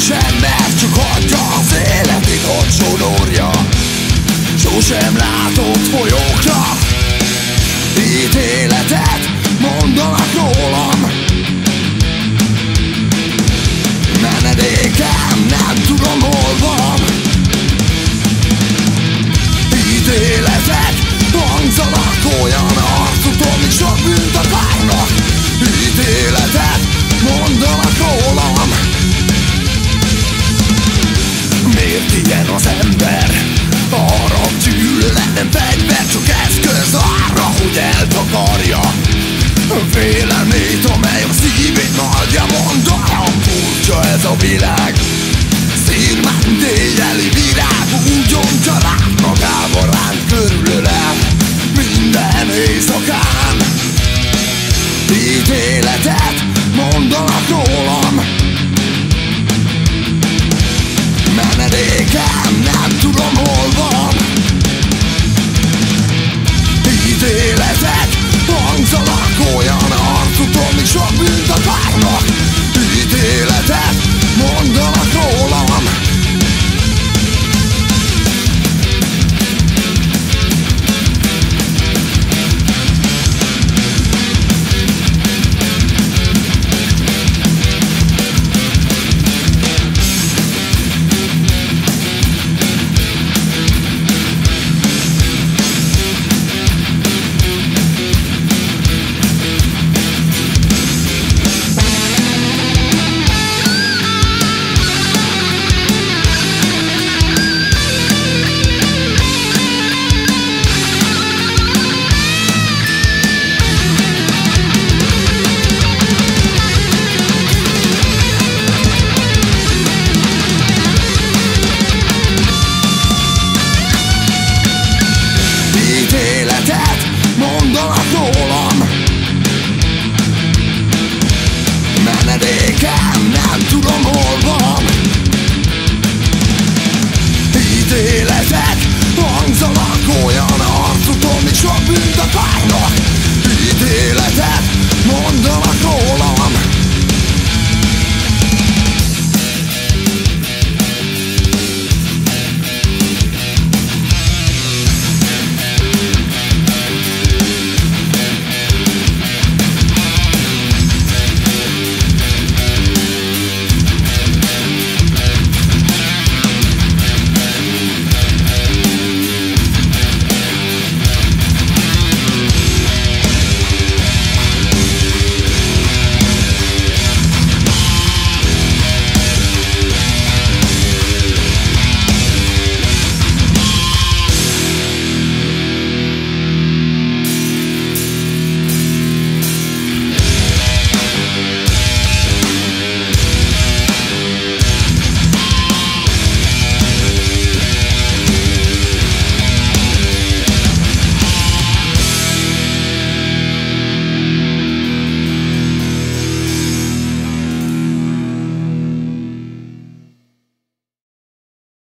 és ember csak hagyja az életét, hogy sodorja Sosem látott folyókra. Ítéletet mondanak rólam Miért ilyen az ember? Arra gyűlölet nem fegyver, csak eszköz arra, hogy eltakarja Félelmét, amely a szívét nagyja mondanom Furcsa ez a világ Szírmán déjeli virág Úgy Drop in the back